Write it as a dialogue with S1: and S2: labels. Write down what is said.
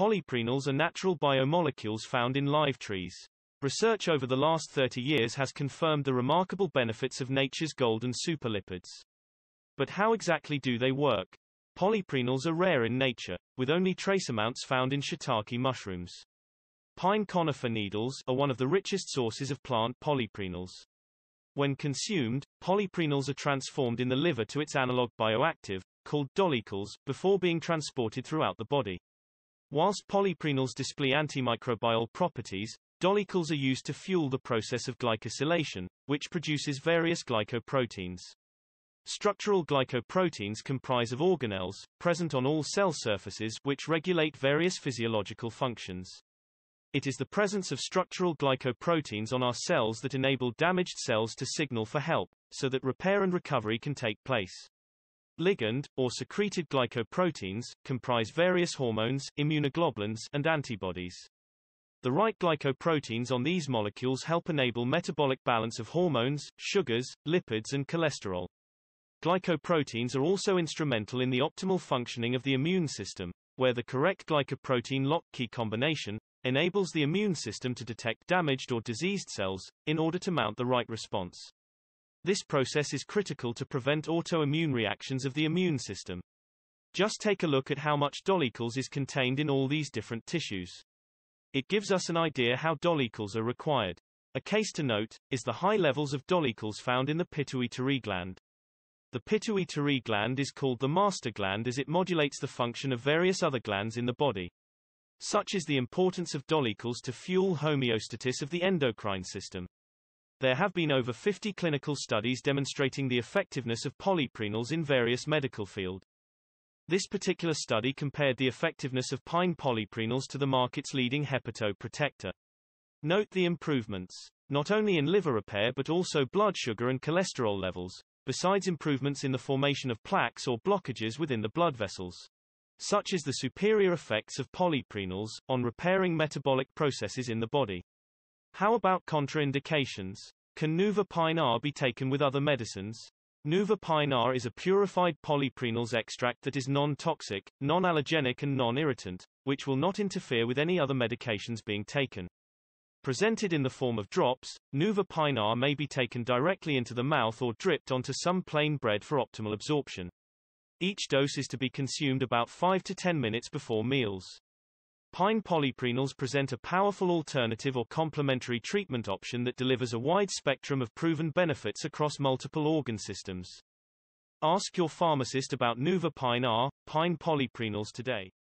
S1: Polyprenols are natural biomolecules found in live trees. Research over the last 30 years has confirmed the remarkable benefits of nature's golden superlipids. But how exactly do they work? Polyprenols are rare in nature, with only trace amounts found in shiitake mushrooms. Pine conifer needles are one of the richest sources of plant polyprenols. When consumed, polyprenols are transformed in the liver to its analog bioactive, called dolichols, before being transported throughout the body. Whilst polyprenols display antimicrobial properties, Dolichols are used to fuel the process of glycosylation, which produces various glycoproteins. Structural glycoproteins comprise of organelles, present on all cell surfaces, which regulate various physiological functions. It is the presence of structural glycoproteins on our cells that enable damaged cells to signal for help, so that repair and recovery can take place. Ligand, or secreted glycoproteins, comprise various hormones, immunoglobulins, and antibodies. The right glycoproteins on these molecules help enable metabolic balance of hormones, sugars, lipids and cholesterol. Glycoproteins are also instrumental in the optimal functioning of the immune system, where the correct glycoprotein lock-key combination enables the immune system to detect damaged or diseased cells, in order to mount the right response. This process is critical to prevent autoimmune reactions of the immune system. Just take a look at how much dolichols is contained in all these different tissues. It gives us an idea how dolichols are required. A case to note, is the high levels of dolichols found in the pituitary gland. The pituitary gland is called the master gland as it modulates the function of various other glands in the body. Such is the importance of dolichols to fuel homeostasis of the endocrine system. There have been over 50 clinical studies demonstrating the effectiveness of polyprenols in various medical fields. This particular study compared the effectiveness of pine polyprenols to the market's leading hepatoprotector. Note the improvements, not only in liver repair but also blood sugar and cholesterol levels, besides improvements in the formation of plaques or blockages within the blood vessels. Such is the superior effects of polyprenols, on repairing metabolic processes in the body. How about contraindications? Can Nuva Pine R be taken with other medicines? Nuva Pine R is a purified polyprenols extract that is non-toxic, non-allergenic and non-irritant, which will not interfere with any other medications being taken. Presented in the form of drops, Nuva Pine R may be taken directly into the mouth or dripped onto some plain bread for optimal absorption. Each dose is to be consumed about 5 to 10 minutes before meals. Pine polyprenols present a powerful alternative or complementary treatment option that delivers a wide spectrum of proven benefits across multiple organ systems. Ask your pharmacist about Nuva Pine R, Pine polyprenols today.